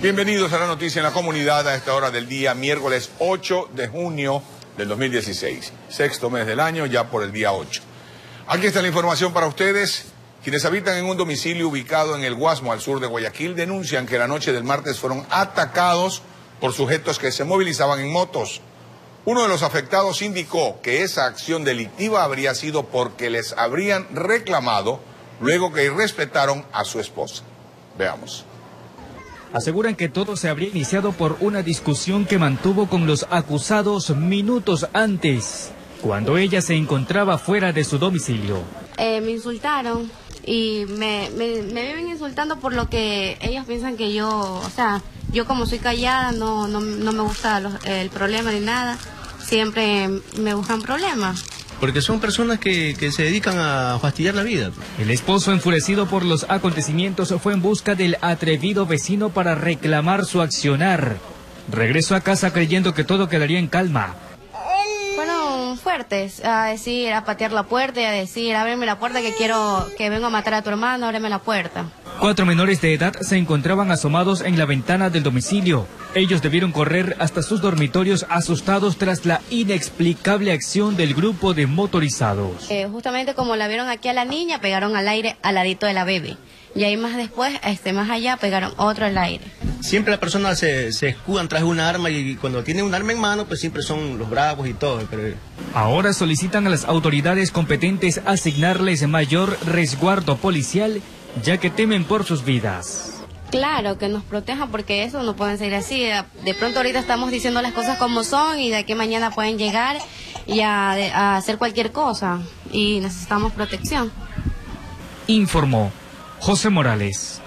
Bienvenidos a la noticia en la comunidad a esta hora del día, miércoles 8 de junio del 2016. Sexto mes del año, ya por el día 8. Aquí está la información para ustedes. Quienes habitan en un domicilio ubicado en el Guasmo, al sur de Guayaquil, denuncian que la noche del martes fueron atacados por sujetos que se movilizaban en motos. Uno de los afectados indicó que esa acción delictiva habría sido porque les habrían reclamado luego que irrespetaron a su esposa. Veamos. Aseguran que todo se habría iniciado por una discusión que mantuvo con los acusados minutos antes, cuando ella se encontraba fuera de su domicilio. Eh, me insultaron y me, me, me viven insultando por lo que ellos piensan que yo, o sea, yo como soy callada, no, no, no me gusta los, el problema ni nada, siempre me buscan problemas. Porque son personas que, que, se dedican a fastidiar la vida. El esposo, enfurecido por los acontecimientos, fue en busca del atrevido vecino para reclamar su accionar. Regresó a casa creyendo que todo quedaría en calma. Fueron fuertes, a decir, a patear la puerta y a decir, ábreme la puerta que quiero, que vengo a matar a tu hermano, ábreme la puerta. Cuatro menores de edad se encontraban asomados en la ventana del domicilio. Ellos debieron correr hasta sus dormitorios asustados tras la inexplicable acción del grupo de motorizados. Eh, justamente como la vieron aquí a la niña, pegaron al aire al ladito de la bebé. Y ahí más después, este, más allá, pegaron otro al aire. Siempre las personas se, se escudan tras una arma y cuando tienen un arma en mano, pues siempre son los bravos y todo. Pero... Ahora solicitan a las autoridades competentes asignarles mayor resguardo policial ya que temen por sus vidas. Claro, que nos protejan porque eso no pueden ser así. De pronto ahorita estamos diciendo las cosas como son y de aquí mañana pueden llegar y a, a hacer cualquier cosa y necesitamos protección. Informó José Morales.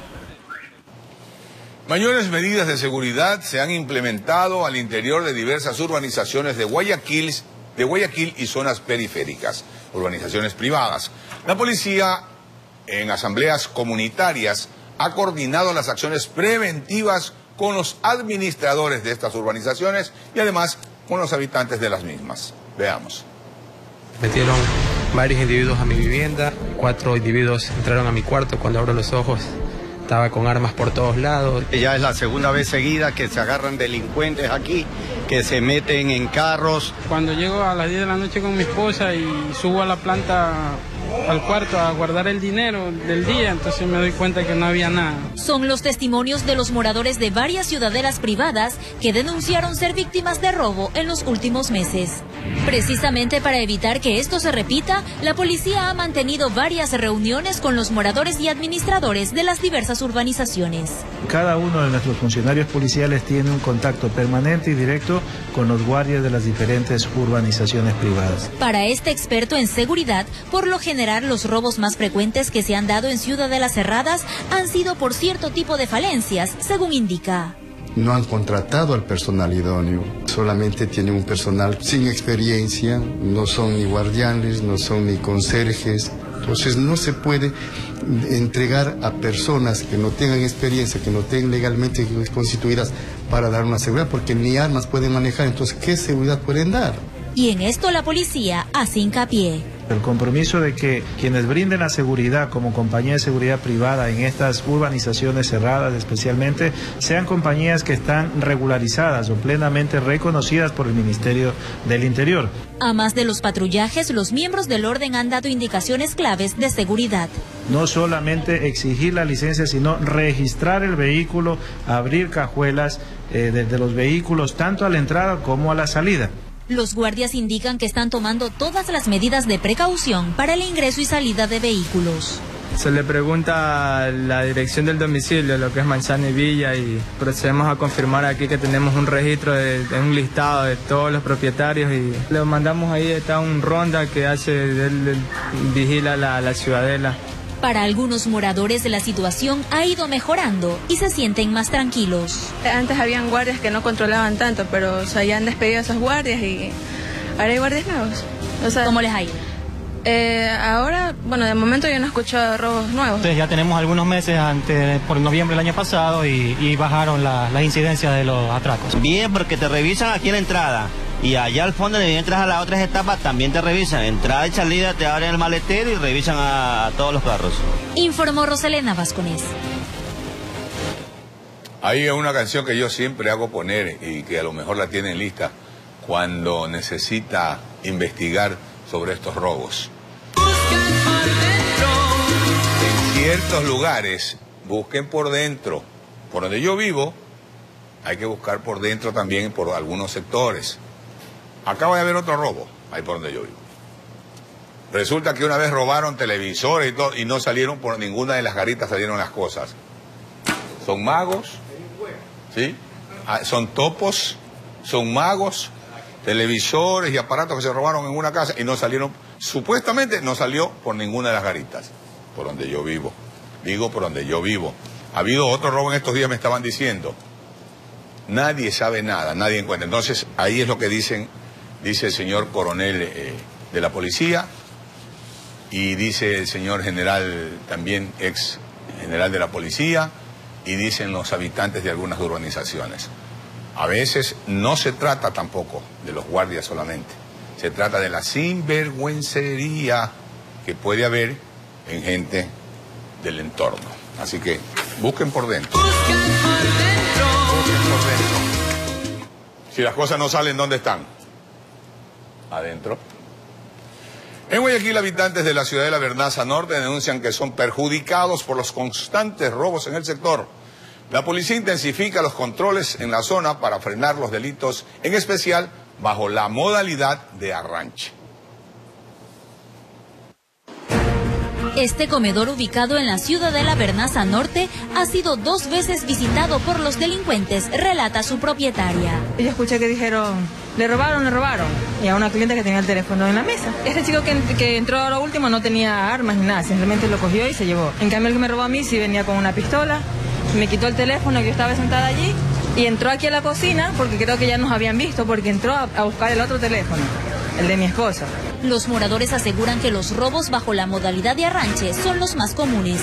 Mayores medidas de seguridad se han implementado al interior de diversas urbanizaciones de Guayaquil, de Guayaquil y zonas periféricas, urbanizaciones privadas. La policía en asambleas comunitarias ha coordinado las acciones preventivas con los administradores de estas urbanizaciones y además con los habitantes de las mismas. Veamos. Metieron varios individuos a mi vivienda, cuatro individuos entraron a mi cuarto cuando abro los ojos. Estaba con armas por todos lados. Ya es la segunda vez seguida que se agarran delincuentes aquí, que se meten en carros. Cuando llego a las 10 de la noche con mi esposa y subo a la planta al cuarto a guardar el dinero del día, entonces me doy cuenta que no había nada. Son los testimonios de los moradores de varias ciudadelas privadas que denunciaron ser víctimas de robo en los últimos meses. Precisamente para evitar que esto se repita, la policía ha mantenido varias reuniones con los moradores y administradores de las diversas urbanizaciones. Cada uno de nuestros funcionarios policiales tiene un contacto permanente y directo con los guardias de las diferentes urbanizaciones privadas. Para este experto en seguridad, por lo general los robos más frecuentes que se han dado en ciudadelas cerradas han sido por cierto tipo de falencias, según indica no han contratado al personal idóneo, solamente tienen un personal sin experiencia, no son ni guardianes, no son ni conserjes, entonces no se puede entregar a personas que no tengan experiencia, que no tengan legalmente constituidas para dar una seguridad, porque ni armas pueden manejar, entonces ¿qué seguridad pueden dar? Y en esto la policía hace hincapié. El compromiso de que quienes brinden la seguridad como compañía de seguridad privada en estas urbanizaciones cerradas especialmente sean compañías que están regularizadas o plenamente reconocidas por el Ministerio del Interior. A más de los patrullajes, los miembros del orden han dado indicaciones claves de seguridad. No solamente exigir la licencia, sino registrar el vehículo, abrir cajuelas eh, desde los vehículos tanto a la entrada como a la salida. Los guardias indican que están tomando todas las medidas de precaución para el ingreso y salida de vehículos. Se le pregunta la dirección del domicilio, lo que es Manzana y Villa, y procedemos a confirmar aquí que tenemos un registro de, un listado de todos los propietarios y le mandamos ahí, está un ronda que hace, vigila la, la ciudadela. Para algunos moradores la situación ha ido mejorando y se sienten más tranquilos. Antes habían guardias que no controlaban tanto, pero se han despedido a esos guardias y ahora hay guardias nuevos. ¿Cómo les ha ido? Eh, ahora, bueno, de momento yo no escucho robos nuevos. Entonces ya tenemos algunos meses antes, por noviembre del año pasado y, bajaron las incidencias de los atracos. Bien, porque te revisan aquí en la entrada. Y allá al fondo, de entras a las otras etapas, también te revisan. Entrada y salida, te abren el maletero y revisan a, todos los carros. Informó Roselena Vasconés. Hay una canción que yo siempre hago poner y que a lo mejor la tienen lista cuando necesita investigar sobre estos robos. En ciertos lugares, busquen por dentro. Por donde yo vivo, hay que buscar por dentro también por algunos sectores. Acaba de haber otro robo, ahí por donde yo vivo. Resulta que una vez robaron televisores y, todo, y no salieron por ninguna de las garitas, salieron las cosas. Son magos, ¿sí? Ah, son topos, son magos, televisores y aparatos que se robaron en una casa y no salieron, supuestamente no salió por ninguna de las garitas, por donde yo vivo. Digo por donde yo vivo. Ha habido otro robo en estos días, me estaban diciendo. Nadie sabe nada, nadie encuentra. Entonces, ahí es lo que dicen, dice el señor coronel eh, de la policía y dice el señor general, también ex general de la policía, y dicen los habitantes de algunas urbanizaciones. A veces no se trata tampoco de los guardias solamente, se trata de la sinvergüencería que puede haber en gente del entorno. Así que busquen por dentro. Busquen por dentro. Si las cosas no salen, ¿dónde están? Adentro. En Guayaquil, habitantes de la ciudad de la Vernaza Norte denuncian que son perjudicados por los constantes robos en el sector. La policía intensifica los controles en la zona para frenar los delitos, en especial bajo la modalidad de arranche. Este comedor ubicado en la ciudad de la Vernaza Norte ha sido dos veces visitado por los delincuentes, relata su propietaria. Yo escuché que dijeron, le robaron, le robaron. Y a una cliente que tenía el teléfono en la mesa. Este chico que, entró a lo último no tenía armas ni nada, simplemente lo cogió y se llevó. En cambio el que me robó a mí sí venía con una pistola, me quitó el teléfono yo estaba sentada allí y entró aquí a la cocina porque creo que ya nos habían visto porque entró a, a buscar el otro teléfono, el de mi esposa. Los moradores aseguran que los robos bajo la modalidad de arranche son los más comunes.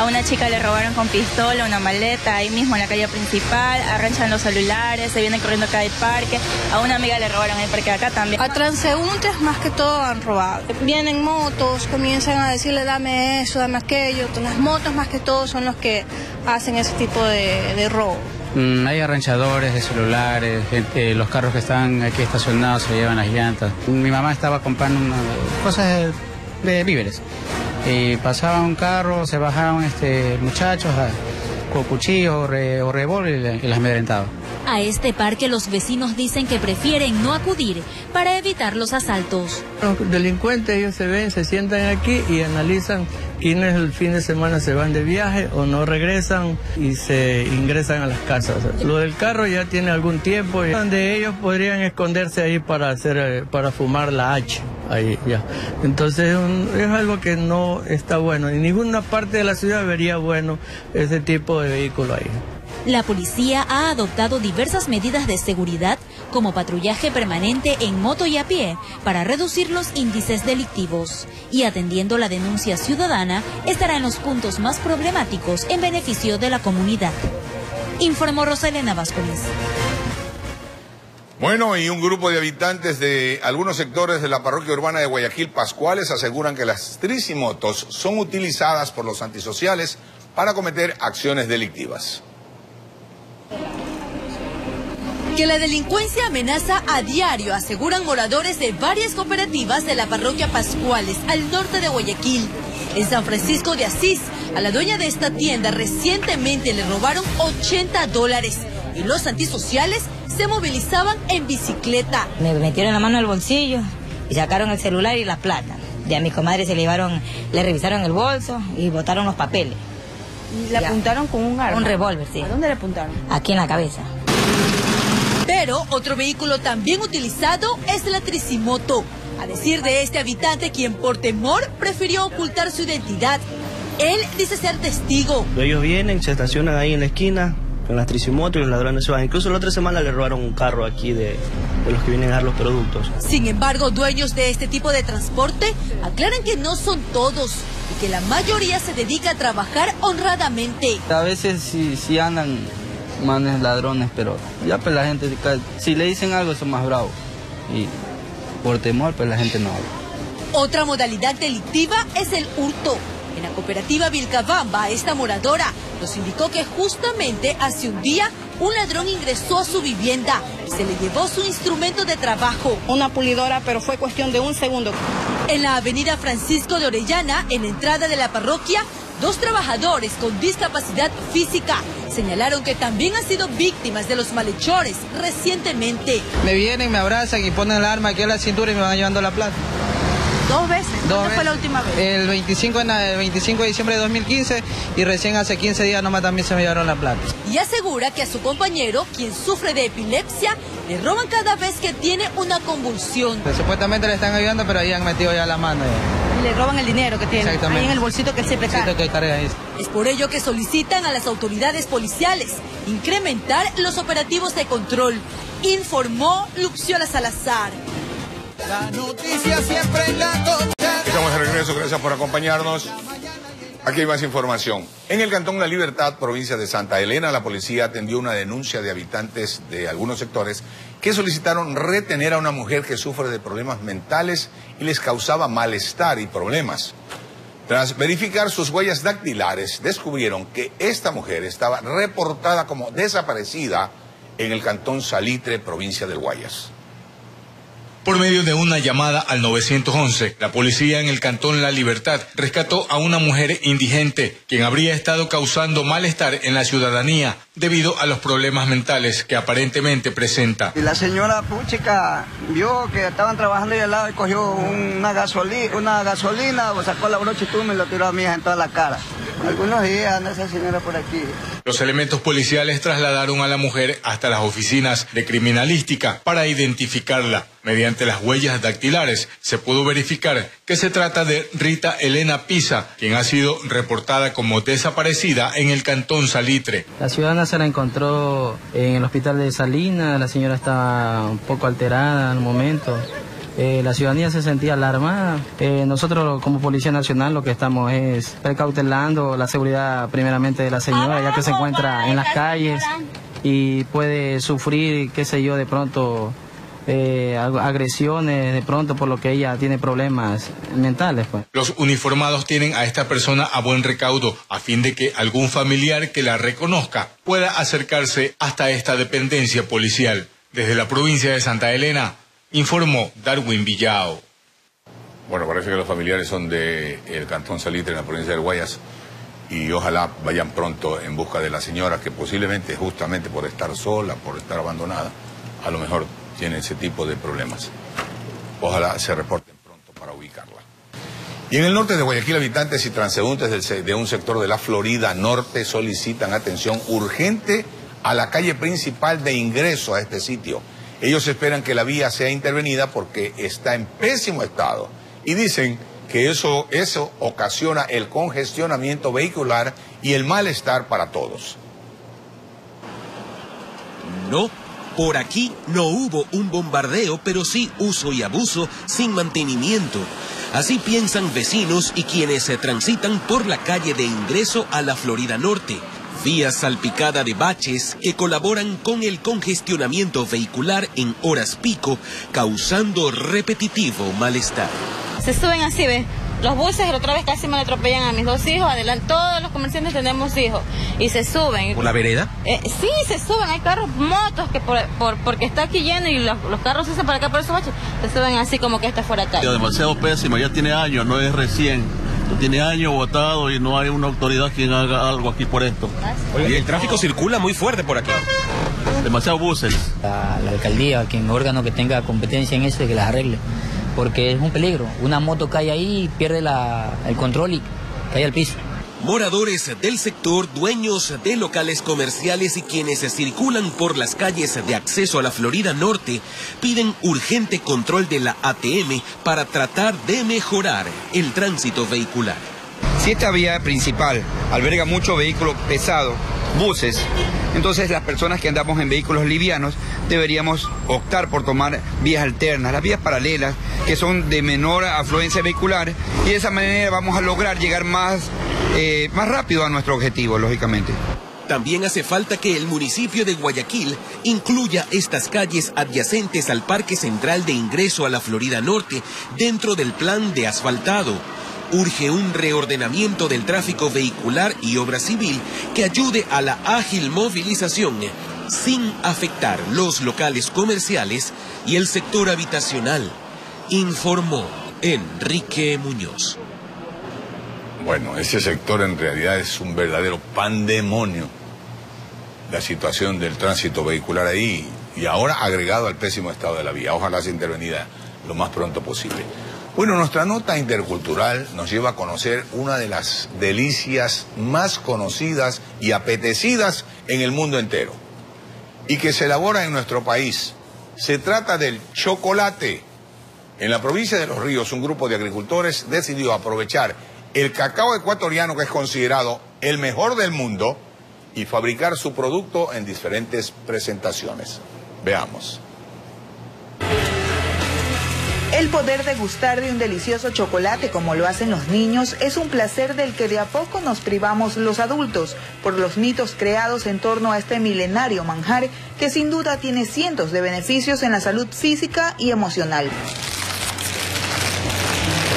A una chica le robaron con pistola una maleta ahí mismo en la calle principal, arranchan los celulares, se vienen corriendo acá del parque. A una amiga le robaron en el parque de acá también. A transeúntes más que todo han robado. Vienen motos, comienzan a decirle dame eso, dame aquello. Las motos más que todo son los que hacen ese tipo de, de robo. Mm, hay arranchadores de celulares, gente, los carros que están aquí estacionados se llevan las llantas. Mi mamá estaba comprando una- cosas de, de víveres. Y pasaba un carro, se bajaban este, muchachos a- con cuchillo o, re- o revólver y las amedrentaban. A este parque los vecinos dicen que prefieren no acudir para evitar los asaltos. Los delincuentes ellos se ven, se sientan aquí y analizan quiénes el fin de semana se van de viaje o no regresan y se ingresan a las casas. Lo del carro ya tiene algún tiempo donde ellos podrían esconderse ahí para hacer eh, para fumar la H ahí ya. Entonces es algo que no está bueno. En ninguna parte de la ciudad vería bueno ese tipo de vehículo ahí. La policía ha adoptado diversas medidas de seguridad, como patrullaje permanente en moto y a pie, para reducir los índices delictivos. Y atendiendo la denuncia ciudadana, estará en los puntos más problemáticos en beneficio de la comunidad. Informó Rosalena Vázquez. Bueno, y un grupo de habitantes de algunos sectores de la parroquia urbana de Guayaquil Pascuales aseguran que las tricimotos son utilizadas por los antisociales para cometer acciones delictivas. Que la delincuencia amenaza a diario, aseguran moradores de varias cooperativas de la parroquia Pascuales, al norte de Guayaquil. En San Francisco de Asís, a la dueña de esta tienda recientemente le robaron 80 dólares y los antisociales se movilizaban en bicicleta. Me metieron la mano al bolsillo y sacaron el celular y la plata. Ya a mi comadre se le llevaron, le revisaron el bolso y botaron los papeles. ¿Le Ya. apuntaron con un arma? Un revólver, sí. ¿A dónde le apuntaron? Aquí en la cabeza. Pero otro vehículo también utilizado es la tricimoto. A decir de este habitante, quien por temor prefirió ocultar su identidad. Él dice ser testigo. Ellos vienen, se estacionan ahí en la esquina con las tricimotos y los ladrones se van. Incluso la otra semana le robaron un carro aquí de, de los que vienen a dar los productos. Sin embargo, dueños de este tipo de transporte aclaran que no son todos y que la mayoría se dedica a trabajar honradamente. A veces sí, sí andan manes ladrones, pero ya pues la gente, si le dicen algo son más bravos. Y por temor pues la gente no habla. Otra modalidad delictiva es el hurto. En la cooperativa Vilcabamba, esta moradora nos indicó que justamente hace un día un ladrón ingresó a su vivienda y se le llevó su instrumento de trabajo. Una pulidora, pero fue cuestión de un segundo. En la avenida Francisco de Orellana, en la entrada de la parroquia, dos trabajadores con discapacidad física señalaron que también han sido víctimas de los malhechores recientemente. Me vienen, me abrazan y ponen el arma aquí a la cintura y me van llevando la plata. ¿Dos veces? Dos ¿Cuándo fue la última vez? El 25, en la- el 25 de diciembre de 2015 y recién hace 15 días nomás también se me llevaron la plata. Y asegura que a su compañero, quien sufre de epilepsia, le roban cada vez que tiene una convulsión. Supuestamente le están ayudando, pero ahí han metido ya la mano. ya. Le roban el dinero que tiene ahí en el bolsito que siempre carga. Siento que carga ahí. Es por ello que solicitan a las autoridades policiales incrementar los operativos de control, informó Luxiola Salazar. La noticia siempre en la Estamos de regreso, gracias por acompañarnos. Aquí hay más información. En el Cantón La Libertad, provincia de Santa Elena, la policía atendió una denuncia de habitantes de algunos sectores que solicitaron retener a una mujer que sufre de problemas mentales y les causaba malestar y problemas. Tras verificar sus huellas dactilares, descubrieron que esta mujer estaba reportada como desaparecida en el Cantón Salitre, provincia del Guayas. Por medio de una llamada al 911, la policía en el cantón La Libertad rescató a una mujer indigente, quien habría estado causando malestar en la ciudadanía debido a los problemas mentales que aparentemente presenta. Y la señora Puchica vio que estaban trabajando ahí al lado y cogió una gasolina, una gasolina, sacó la brocha y tú me lo tiró a hija en toda la cara. Algunos días anda esa señora por aquí. Los elementos policiales trasladaron a la mujer hasta las oficinas de criminalística para identificarla. Mediante las huellas dactilares se pudo verificar que se trata de Rita Elena Pisa, quien ha sido reportada como desaparecida en el cantón Salitre. La ciudadana se la encontró en el hospital de Salinas, la señora estaba un poco alterada al momento. Eh, la ciudadanía se sentía alarmada. Eh, nosotros como Policía Nacional lo que estamos es precautelando la seguridad primeramente de la señora, ya que se encuentra en las calles y puede sufrir, qué sé yo, de pronto eh, ag- agresiones, de pronto por lo que ella tiene problemas mentales. Pues. Los uniformados tienen a esta persona a buen recaudo a fin de que algún familiar que la reconozca pueda acercarse hasta esta dependencia policial. Desde la provincia de Santa Elena, informó Darwin Villao. Bueno, parece que los familiares son del Cantón Salitre en la provincia del Guayas y ojalá vayan pronto en busca de la señora que posiblemente justamente por estar sola, por estar abandonada, a lo mejor tiene ese tipo de problemas. Ojalá se reporten pronto para ubicarla. Y en el norte de Guayaquil, habitantes y transeúntes de un sector de la Florida Norte solicitan atención urgente a la calle principal de ingreso a este sitio. Ellos esperan que la vía sea intervenida porque está en pésimo estado y dicen que eso, eso ocasiona el congestionamiento vehicular y el malestar para todos. No, por aquí no hubo un bombardeo, pero sí uso y abuso sin mantenimiento. Así piensan vecinos y quienes se transitan por la calle de ingreso a la Florida Norte. Vía salpicada de baches que colaboran con el congestionamiento vehicular en horas pico, causando repetitivo malestar. Se suben así, ¿ves? Los buses la otra vez casi me atropellan a mis dos hijos, adelante, todos los comerciantes tenemos hijos y se suben. ¿Por la vereda? Eh, sí, se suben, hay carros, motos que por, por- porque está aquí lleno y los, los carros se hacen para acá por esos baches, se suben así como que esta fuera calle. demasiado pésima, ya tiene años, no es recién. Tiene años votado y no hay una autoridad quien haga algo aquí por esto. Y el tráfico circula muy fuerte por aquí. Demasiados buses. a la alcaldía, quien órgano que tenga competencia en eso, que las arregle. Porque es un peligro. Una moto cae ahí, pierde la- el control y cae al piso. Moradores del sector, dueños de locales comerciales y quienes circulan por las calles de acceso a la Florida Norte piden urgente control de la ATM para tratar de mejorar el tránsito vehicular. Si esta vía principal alberga mucho vehículo pesado, buses, entonces las personas que andamos en vehículos livianos deberíamos optar por tomar vías alternas, las vías paralelas, que son de menor afluencia vehicular, y de esa manera vamos a lograr llegar más, eh, más rápido a nuestro objetivo, lógicamente. También hace falta que el municipio de Guayaquil incluya estas calles adyacentes al Parque Central de Ingreso a la Florida Norte dentro del plan de asfaltado. urge un reordenamiento del tráfico vehicular y obra civil que ayude a la ágil movilización sin afectar los locales comerciales y el sector habitacional, informó Enrique Muñoz. Bueno, ese sector en realidad es un verdadero pandemonio. La situación del tránsito vehicular ahí y ahora agregado al pésimo estado de la vía. Ojalá sea intervenida lo más pronto posible. Bueno, nuestra nota intercultural nos lleva a conocer una de las delicias más conocidas y apetecidas en el mundo entero y que se elabora en nuestro país. Se trata del chocolate. En la provincia de Los Ríos, un grupo de agricultores decidió aprovechar el cacao ecuatoriano que es considerado el mejor del mundo y fabricar su producto en diferentes presentaciones. Veamos. El poder de gustar de un delicioso chocolate como lo hacen los niños es un placer del que de a poco nos privamos los adultos por los mitos creados en torno a este milenario manjar que sin duda tiene cientos de beneficios en la salud física y emocional.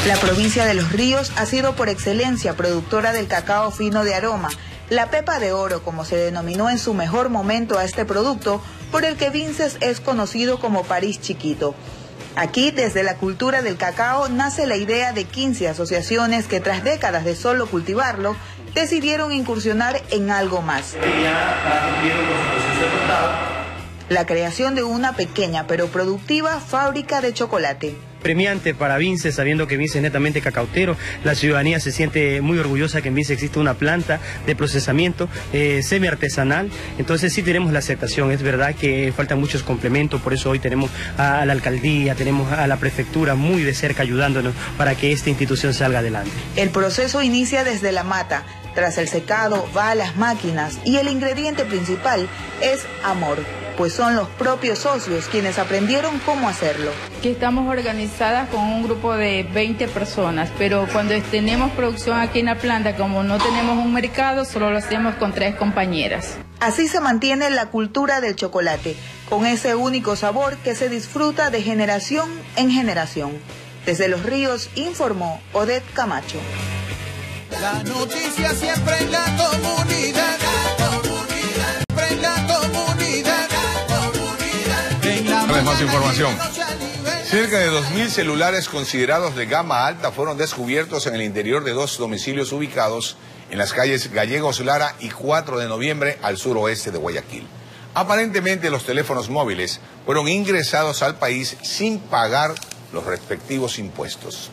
La provincia de Los Ríos ha sido por excelencia productora del cacao fino de aroma, la pepa de oro como se denominó en su mejor momento a este producto, por el que Vinces es conocido como París chiquito. Aquí, desde la cultura del cacao, nace la idea de 15 asociaciones que tras décadas de solo cultivarlo, decidieron incursionar en algo más. La creación de una pequeña pero productiva fábrica de chocolate premiante para Vince, sabiendo que Vince es netamente cacautero. La ciudadanía se siente muy orgullosa que en Vince existe una planta de procesamiento eh, semi-artesanal. Entonces sí tenemos la aceptación. Es verdad que faltan muchos complementos, por eso hoy tenemos a la alcaldía, tenemos a la prefectura muy de cerca ayudándonos para que esta institución salga adelante. El proceso inicia desde la mata. Tras el secado va a las máquinas y el ingrediente principal es amor pues son los propios socios quienes aprendieron cómo hacerlo. Que estamos organizadas con un grupo de 20 personas, pero cuando tenemos producción aquí en la planta, como no tenemos un mercado, solo lo hacemos con tres compañeras. Así se mantiene la cultura del chocolate, con ese único sabor que se disfruta de generación en generación. Desde Los Ríos informó Odette Camacho. La noticia siempre en la comunidad. Más información. Cerca de 2.000 celulares considerados de gama alta fueron descubiertos en el interior de dos domicilios ubicados en las calles Gallegos Lara y 4 de noviembre al suroeste de Guayaquil. Aparentemente los teléfonos móviles fueron ingresados al país sin pagar los respectivos impuestos.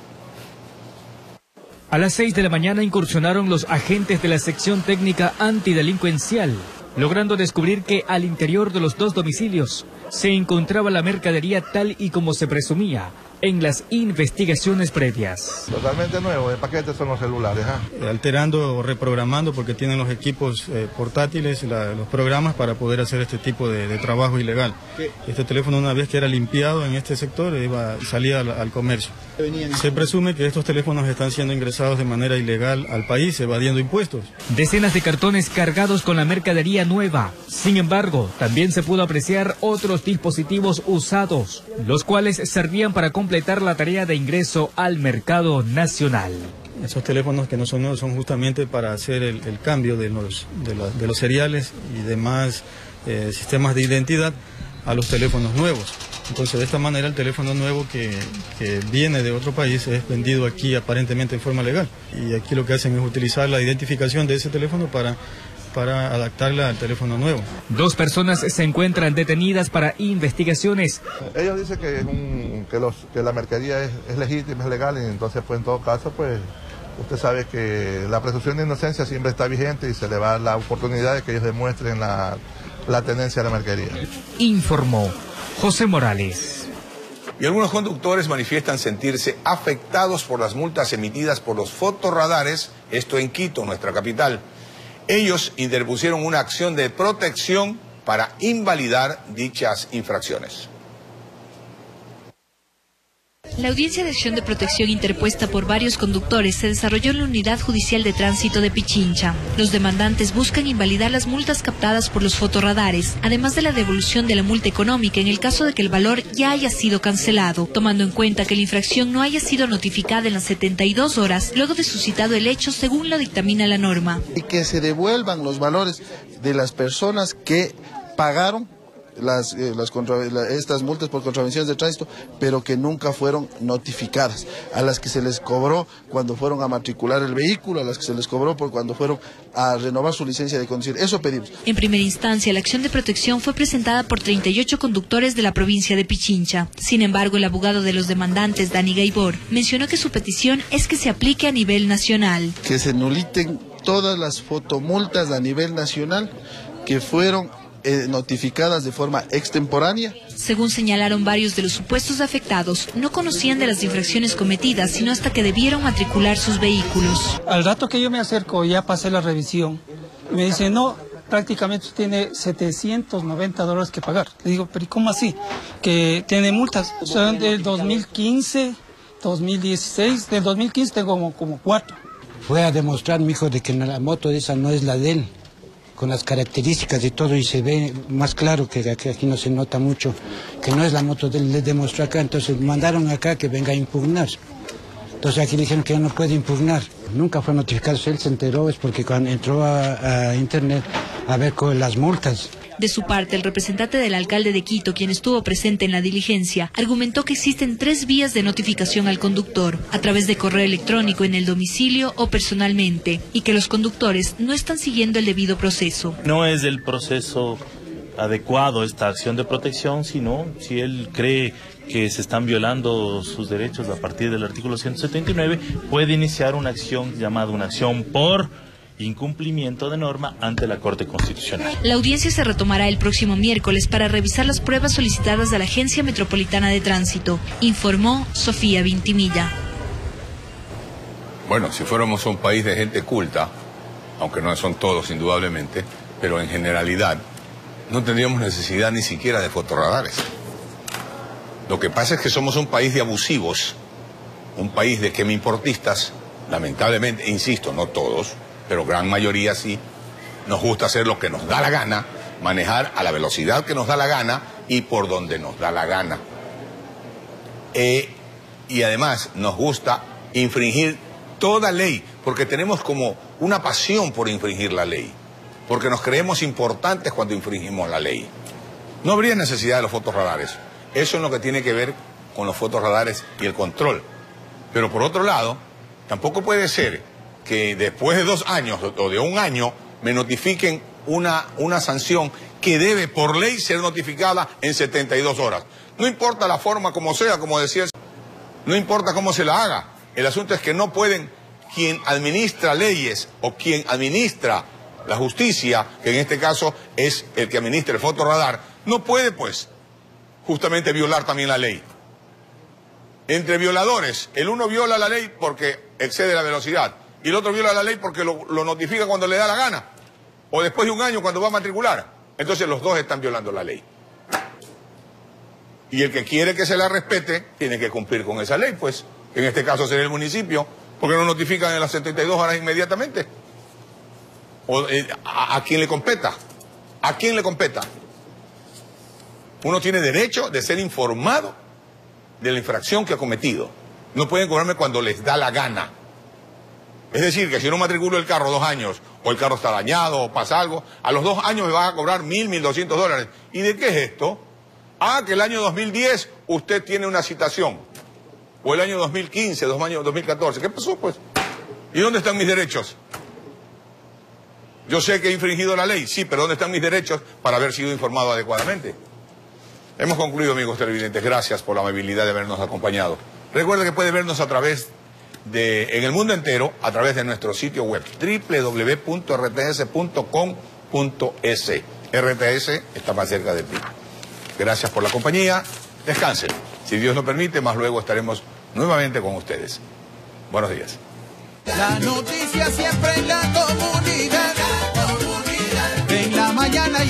A las 6 de la mañana incursionaron los agentes de la sección técnica antidelincuencial logrando descubrir que al interior de los dos domicilios se encontraba la mercadería tal y como se presumía, en las investigaciones previas. Totalmente nuevo, de paquetes son los celulares. ¿ah? Alterando o reprogramando porque tienen los equipos eh, portátiles, los programas para poder hacer este tipo de, trabajo ilegal. Este teléfono una vez que era limpiado en este sector iba, salía al, comercio. Se presume que estos teléfonos están siendo ingresados de manera ilegal al país, evadiendo impuestos. Decenas de cartones cargados con la mercadería nueva. Sin embargo, también se pudo apreciar otros dispositivos usados, los cuales servían para completar la tarea de ingreso al mercado nacional. Esos teléfonos que no son nuevos son justamente para hacer el, cambio de los, de, los cereales y demás eh, sistemas de identidad a los teléfonos nuevos. Entonces, de esta manera, el teléfono nuevo que, que, viene de otro país es vendido aquí aparentemente en forma legal. Y aquí lo que hacen es utilizar la identificación de ese teléfono para para adaptarla al teléfono nuevo. Dos personas se encuentran detenidas para investigaciones. Ellos dicen que, que, los, que la mercadería es, es, legítima, es legal, y entonces pues en todo caso pues usted sabe que la presunción de inocencia siempre está vigente y se le va la oportunidad de que ellos demuestren la, la tenencia de la mercadería. Informó José Morales. Y algunos conductores manifiestan sentirse afectados por las multas emitidas por los fotorradares, esto en Quito, nuestra capital. Ellos interpusieron una acción de protección para invalidar dichas infracciones. La audiencia de acción de protección interpuesta por varios conductores se desarrolló en la Unidad Judicial de Tránsito de Pichincha. Los demandantes buscan invalidar las multas captadas por los fotorradares, además de la devolución de la multa económica en el caso de que el valor ya haya sido cancelado, tomando en cuenta que la infracción no haya sido notificada en las 72 horas luego de suscitado el hecho según lo dictamina la norma. Y que se devuelvan los valores de las personas que pagaron las, eh, las contra- la- estas multas por contravenciones de tránsito, pero que nunca fueron notificadas, a las que se les cobró cuando fueron a matricular el vehículo, a las que se les cobró por cuando fueron a renovar su licencia de conducir. Eso pedimos. En primera instancia, la acción de protección fue presentada por 38 conductores de la provincia de Pichincha. Sin embargo, el abogado de los demandantes, Dani Gaibor, mencionó que su petición es que se aplique a nivel nacional. Que se nuliten todas las fotomultas a nivel nacional que fueron eh, notificadas de forma extemporánea Según señalaron varios de los supuestos afectados, no conocían de las infracciones cometidas, sino hasta que debieron matricular sus vehículos. Al rato que yo me acerco, ya pasé la revisión. Me dice, no, prácticamente tiene 790 dólares que pagar. Le digo, pero ¿y cómo así? Que tiene multas. Son del 2015, 2016. Del 2015 tengo como, como cuatro. Fue a demostrar, mi hijo, de que la moto esa no es la de él, con las características y todo, y se ve más claro que, que aquí no se nota mucho, que no es la moto de le demostró acá, entonces mandaron acá que venga a impugnar. Entonces aquí le dijeron que ya no puede impugnar. Nunca fue notificado, él se enteró, es porque cuando entró a, a internet a ver con las multas. De su parte, el representante del alcalde de Quito, quien estuvo presente en la diligencia, argumentó que existen tres vías de notificación al conductor, a través de correo electrónico en el domicilio o personalmente, y que los conductores no están siguiendo el debido proceso. No es el proceso adecuado esta acción de protección, sino si él cree que se están violando sus derechos a partir del artículo 179, puede iniciar una acción llamada una acción por incumplimiento de norma ante la Corte Constitucional. La audiencia se retomará el próximo miércoles para revisar las pruebas solicitadas de la Agencia Metropolitana de Tránsito, informó Sofía Vintimilla. Bueno, si fuéramos un país de gente culta, aunque no son todos indudablemente, pero en generalidad, no tendríamos necesidad ni siquiera de fotorradares. Lo que pasa es que somos un país de abusivos, un país de que me importistas, lamentablemente, insisto, no todos, pero gran mayoría sí, nos gusta hacer lo que nos da la gana, manejar a la velocidad que nos da la gana y por donde nos da la gana. Eh, y además nos gusta infringir toda ley, porque tenemos como una pasión por infringir la ley, porque nos creemos importantes cuando infringimos la ley. No habría necesidad de los fotorradares. Eso es lo que tiene que ver con los fotorradares y el control. Pero por otro lado, tampoco puede ser que después de dos años o de un año me notifiquen una, una sanción que debe por ley ser notificada en 72 horas. No importa la forma como sea, como decía, no importa cómo se la haga. El asunto es que no pueden quien administra leyes o quien administra la justicia, que en este caso es el que administra el fotorradar, no puede pues justamente violar también la ley. Entre violadores, el uno viola la ley porque excede la velocidad y el otro viola la ley porque lo, notifica cuando le da la gana o después de un año cuando va a matricular. Entonces los dos están violando la ley. Y el que quiere que se la respete tiene que cumplir con esa ley, pues. En este caso sería el municipio, porque no notifican en las 72 horas inmediatamente. O, eh, a, ¿A quién le competa? ¿A quién le competa? Uno tiene derecho de ser informado de la infracción que ha cometido. No pueden cobrarme cuando les da la gana. Es decir, que si no matriculo el carro dos años, o el carro está dañado, o pasa algo, a los dos años me van a cobrar mil, mil doscientos dólares. ¿Y de qué es esto? Ah, que el año 2010 usted tiene una citación. O el año 2015, dos años 2014. ¿Qué pasó, pues? ¿Y dónde están mis derechos? Yo sé que he infringido la ley, sí, pero ¿dónde están mis derechos para haber sido informado adecuadamente? Hemos concluido, amigos televidentes. Gracias por la amabilidad de habernos acompañado. Recuerda que puede vernos a través en el mundo entero a través de nuestro sitio web www.rts.com.es. RTS está más cerca de ti. Gracias por la compañía. Descansen. Si Dios lo permite, más luego estaremos nuevamente con ustedes. Buenos días. La noticia siempre en la comunidad. La comunidad. En la mañana